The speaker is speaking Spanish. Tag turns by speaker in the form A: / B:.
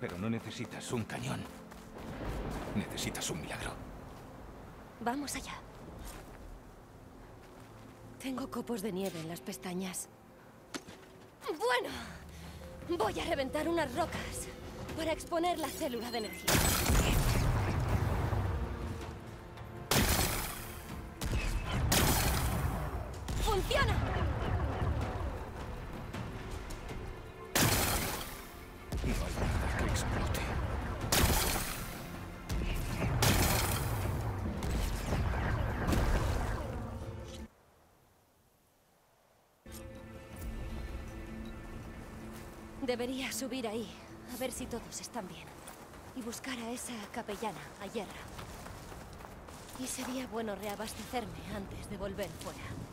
A: Pero no necesitas un cañón. Necesitas un milagro.
B: Vamos allá. Tengo copos de nieve en las pestañas. Bueno, voy a reventar unas rocas para exponer la célula de energía. ¡Funciona!
A: No hay
B: Debería subir ahí, a ver si todos están bien. Y buscar a esa capellana, a Yerra. Y sería bueno reabastecerme antes de volver fuera.